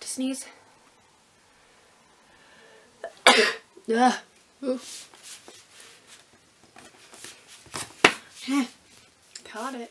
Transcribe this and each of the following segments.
to sneeze. Ugh. Caught it.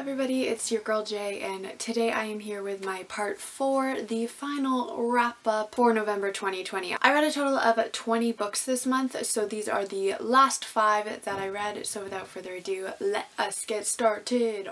Everybody, it's your girl Jay and today I am here with my part 4, the final wrap up for November 2020. I read a total of 20 books this month, so these are the last 5 that I read, so without further ado, let us get started.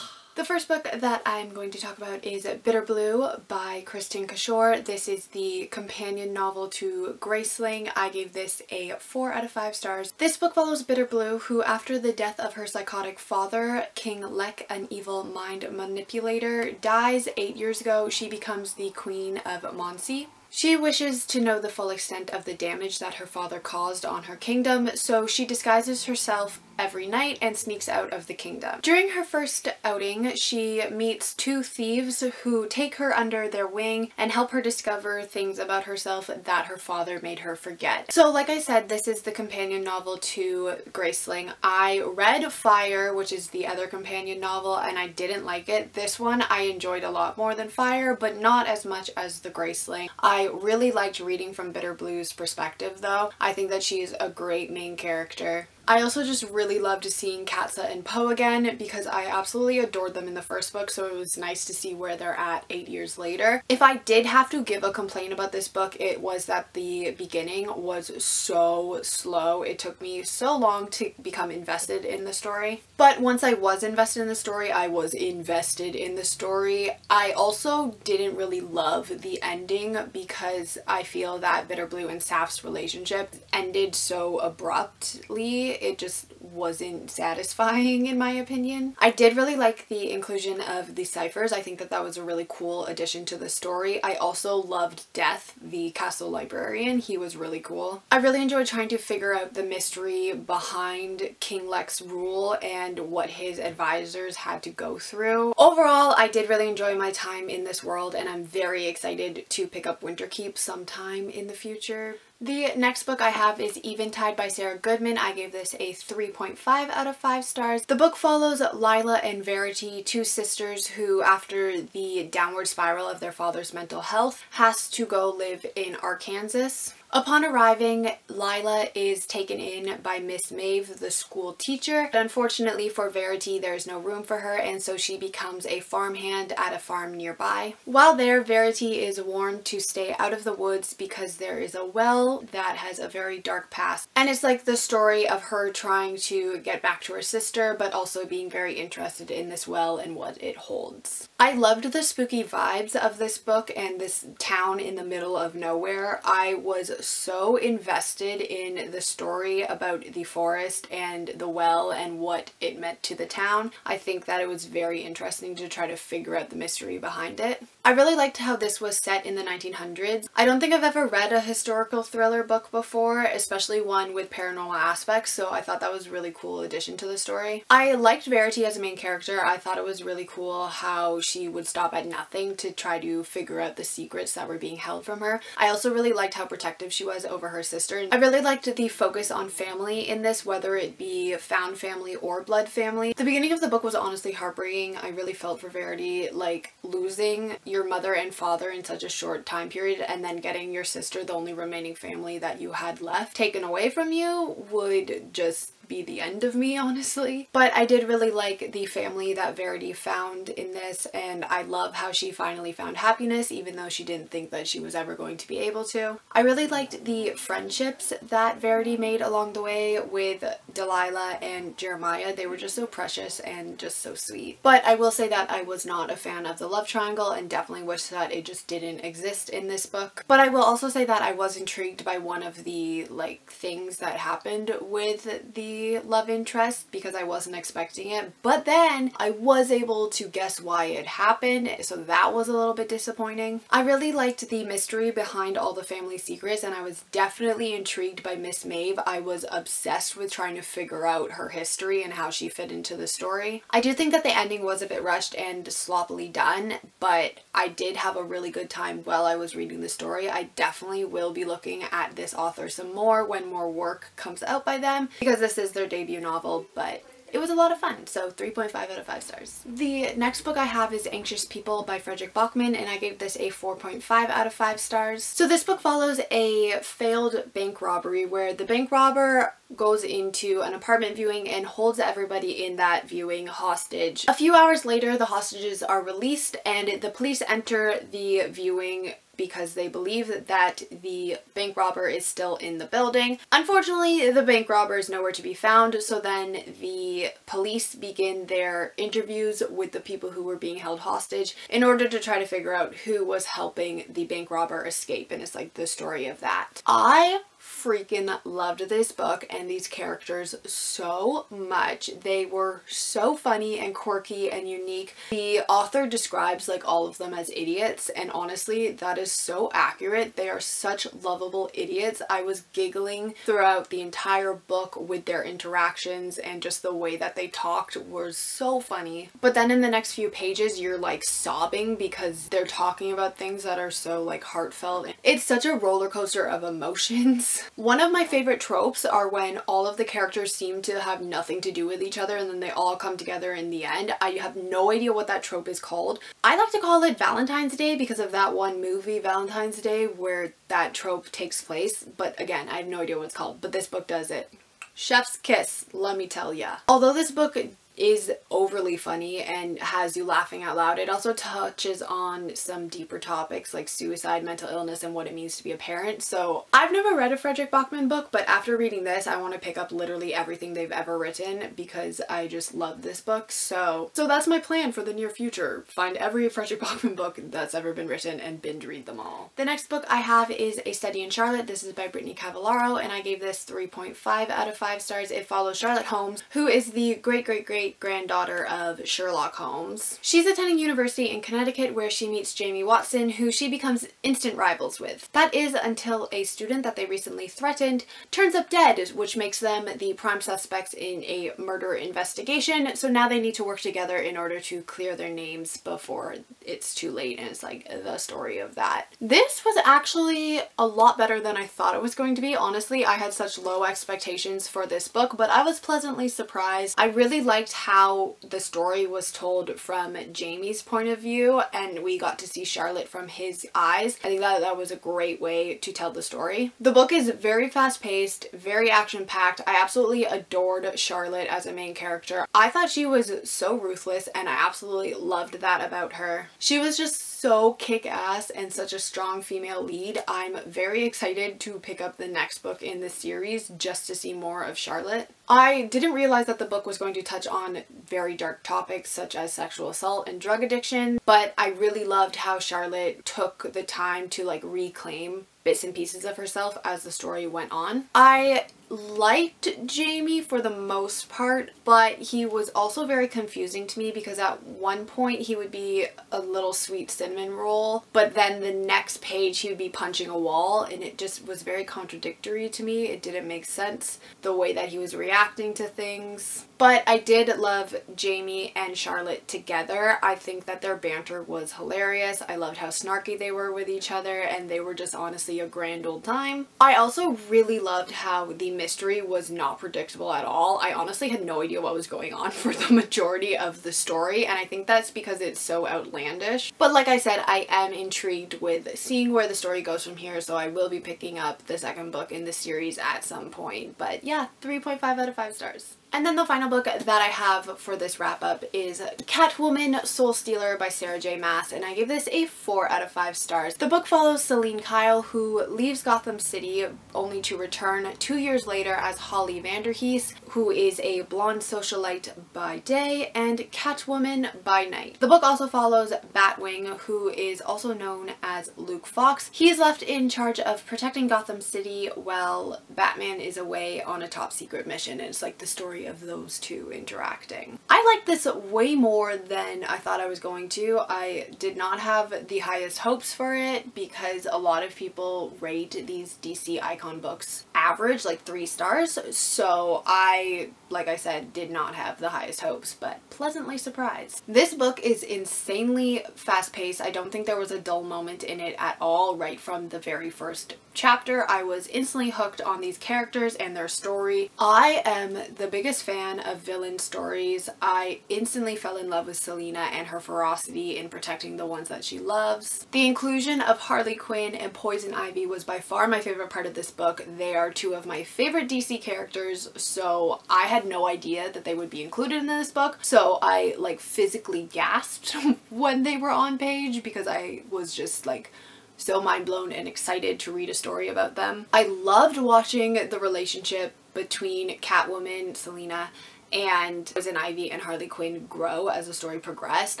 The first book that I'm going to talk about is Bitterblue by Kristin Cashore. This is the companion novel to Graceling. I gave this a 4 out of 5 stars. This book follows Bitterblue, who after the death of her psychotic father, King Leck, an evil mind manipulator, dies 8 years ago. She becomes the Queen of Monsea. She wishes to know the full extent of the damage that her father caused on her kingdom, so she disguises herself every night and sneaks out of the kingdom. During her first outing, she meets two thieves who take her under their wing and help her discover things about herself that her father made her forget. So like I said, this is the companion novel to Graceling. I read Fire, which is the other companion novel, and I didn't like it. This one I enjoyed a lot more than Fire, but not as much as the Graceling. I really liked reading from Bitterblue's perspective though. I think that she's a great main character. I also just really loved seeing Katsa and Po again because I absolutely adored them in the first book so it was nice to see where they're at eight years later. If I did have to give a complaint about this book it was that the beginning was so slow. It took me so long to become invested in the story. But once I was invested in the story I was invested in the story. I also didn't really love the ending because I feel that Bitterblue and Saf's relationship ended so abruptly it just wasn't satisfying in my opinion. I did really like the inclusion of the ciphers. I think that that was a really cool addition to the story. I also loved Death, the castle librarian. He was really cool. I really enjoyed trying to figure out the mystery behind King Leck's rule and what his advisors had to go through. Overall, I did really enjoy my time in this world and I'm very excited to pick up Winterkeep sometime in the future. The next book I have is Eventide by Sarah Goodman. I gave this a 3.5 out of 5 stars. The book follows Lila and Verity, two sisters who, after the downward spiral of their father's mental health, has to go live in Arkansas. Upon arriving, Lila is taken in by Miss Maeve, the school teacher. But unfortunately for Verity, there is no room for her and so she becomes a farmhand at a farm nearby. While there, Verity is warned to stay out of the woods because there is a well that has a very dark past. And it's like the story of her trying to get back to her sister but also being very interested in this well and what it holds. I loved the spooky vibes of this book and this town in the middle of nowhere. I was so invested in the story about the forest and the well and what it meant to the town. I think that it was very interesting to try to figure out the mystery behind it. I really liked how this was set in the 1900s. I don't think I've ever read a historical thriller book before, especially one with paranormal aspects, so I thought that was a really cool addition to the story. I liked Verity as a main character. I thought it was really cool how she would stop at nothing to try to figure out the secrets that were being held from her. I also really liked how protective she was over her sister. I really liked the focus on family in this, whether it be found family or blood family. The beginning of the book was honestly heartbreaking. I really felt for Verity, like losing your mother and father in such a short time period and then getting your sister, the only remaining family that you had left, taken away from you would just be the end of me, honestly. But I did really like the family that Verity found in this, and I love how she finally found happiness, even though she didn't think that she was ever going to be able to. I really liked the friendships that Verity made along the way with Delilah and Jeremiah. They were just so precious and just so sweet. But I will say that I was not a fan of the love triangle and definitely wish that it just didn't exist in this book. But I will also say that I was intrigued by one of the like things that happened with the love interest because I wasn't expecting it. But then I was able to guess why it happened, so that was a little bit disappointing. I really liked the mystery behind all the family secrets and I was definitely intrigued by Miss Maeve. I was obsessed with trying to figure out her history and how she fit into the story. I do think that the ending was a bit rushed and sloppily done, but I did have a really good time while I was reading the story. I definitely will be looking at this author some more when more work comes out by them because this is is their debut novel, but it was a lot of fun, so 3.5 out of 5 stars. The next book I have is Anxious People by Fredrik Backman, and I gave this a 4.5 out of 5 stars. So this book follows a failed bank robbery where the bank robber goes into an apartment viewing and holds everybody in that viewing hostage. A few hours later, the hostages are released and the police enter the viewing because they believe that the bank robber is still in the building. Unfortunately, the bank robber is nowhere to be found, so then the police begin their interviews with the people who were being held hostage in order to try to figure out who was helping the bank robber escape, and it's like the story of that. I freaking loved this book and these characters so much. They were so funny and quirky and unique. The author describes like all of them as idiots and honestly that is so accurate. They are such lovable idiots. I was giggling throughout the entire book with their interactions and just the way that they talked was so funny. But then in the next few pages you're like sobbing because they're talking about things that are so like heartfelt. It's such a roller coaster of emotions. One of my favorite tropes are when all of the characters seem to have nothing to do with each other and then they all come together in the end. I have no idea what that trope is called. I like to call it Valentine's Day because of that one movie, Valentine's Day, where that trope takes place. But again, I have no idea what it's called, but this book does it. Chef's Kiss, let me tell ya. Although this book is overly funny and has you laughing out loud. It also touches on some deeper topics like suicide, mental illness, and what it means to be a parent. So I've never read a Fredrik Backman book, but after reading this, I want to pick up literally everything they've ever written because I just love this book. So, so that's my plan for the near future. Find every Fredrik Backman book that's ever been written and binge read them all. The next book I have is A Study in Charlotte. This is by Brittany Cavallaro, and I gave this 3.5 out of 5 stars. It follows Charlotte Holmes, who is the great great great great granddaughter of Sherlock Holmes. She's attending university in Connecticut where she meets Jamie Watson who she becomes instant rivals with. That is until a student that they recently threatened turns up dead which makes them the prime suspects in a murder investigation so now they need to work together in order to clear their names before it's too late and it's like the story of that. This was actually a lot better than I thought it was going to be. Honestly, I had such low expectations for this book but I was pleasantly surprised. I really liked how the story was told from Jamie's point of view and we got to see Charlotte from his eyes. I think that that was a great way to tell the story. The book is very fast paced, very action packed. I absolutely adored Charlotte as a main character. I thought she was so ruthless and I absolutely loved that about her. She was just so kick-ass and such a strong female lead. I'm very excited to pick up the next book in the series just to see more of Charlotte. I didn't realize that the book was going to touch on very dark topics such as sexual assault and drug addiction, but I really loved how Charlotte took the time to like reclaim bits and pieces of herself as the story went on. I liked Jamie for the most part, but he was also very confusing to me because at one point he would be a little sweet cinnamon roll, but then the next page he would be punching a wall and it just was very contradictory to me. It didn't make sense the way that he was reacting to things. But I did love Jamie and Charlotte together. I think that their banter was hilarious. I loved how snarky they were with each other and they were just honestly a grand old time. I also really loved how the mystery was not predictable at all. I honestly had no idea what was going on for the majority of the story and I think that's because it's so outlandish. But like I said, I am intrigued with seeing where the story goes from here so I will be picking up the second book in the series at some point. But yeah, 3.5 out of 5 stars. And then the final book that I have for this wrap up is Catwoman Soulstealer by Sarah J Maas and I give this a 4 out of 5 stars. The book follows Selina Kyle who leaves Gotham City only to return two years later as Holly Vanderhees who is a blonde socialite by day and Catwoman by night. The book also follows Batwing who is also known as Luke Fox. He is left in charge of protecting Gotham City while Batman is away on a top secret mission and it's like the story of those two interacting. I liked this way more than I thought I was going to. I did not have the highest hopes for it because a lot of people rate these DC icon books average, like three stars. So I like I said, did not have the highest hopes, but pleasantly surprised. This book is insanely fast-paced. I don't think there was a dull moment in it at all right from the very first chapter. I was instantly hooked on these characters and their story. I am the biggest fan of villain stories. I instantly fell in love with Selina and her ferocity in protecting the ones that she loves. The inclusion of Harley Quinn and Poison Ivy was by far my favorite part of this book. They are two of my favorite DC characters, so I had no idea that they would be included in this book. So I like physically gasped when they were on page because I was just like so mind blown and excited to read a story about them. I loved watching the relationship between Catwoman, Selina, and Poison Ivy and Harley Quinn grow as the story progressed.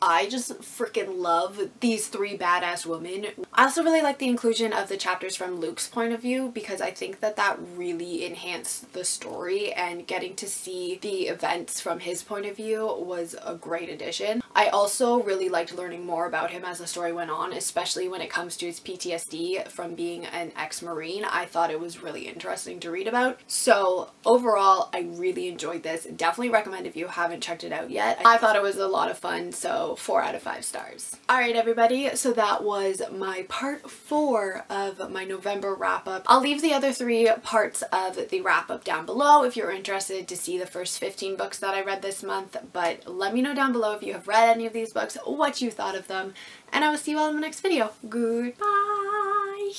I just freaking love these three badass women. I also really like the inclusion of the chapters from Luke's point of view because I think that that really enhanced the story and getting to see the events from his point of view was a great addition. I also really liked learning more about him as the story went on, especially when it comes to his PTSD from being an ex-marine. I thought it was really interesting to read about. So overall, I really enjoyed this definitely recommend if you haven't checked it out yet. I thought it was a lot of fun, so 4 out of 5 stars. Alright everybody, so that was my part 4 of my November wrap-up. I'll leave the other three parts of the wrap-up down below if you're interested to see the first 15 books that I read this month, but let me know down below if you have read any of these books, what you thought of them, and I will see you all in the next video. Goodbye!